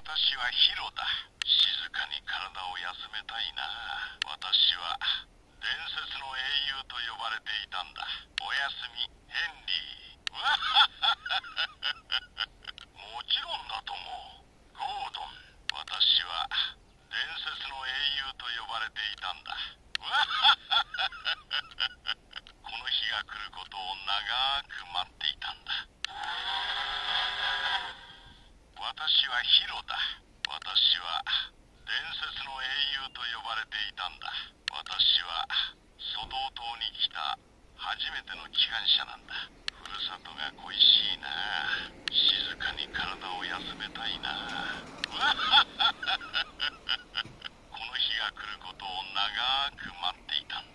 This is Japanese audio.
私はヒロだ。静かに体を休めたいな。私は伝説の英雄と呼ばれていたんだ。おやすみヘンリー。わはははもちろんだともゴードン私は伝説の英雄と呼ばれていたんだわはははこの日が来ることを長く待っていたんだ私はヒロだ。私は伝説の英雄と呼ばれていたんだ。私はソドウ島に来た。初めての機関車なんだ。ふるさとが恋しいな。静かに体を休めたいな。この日が来ることを長く待っていたんだ。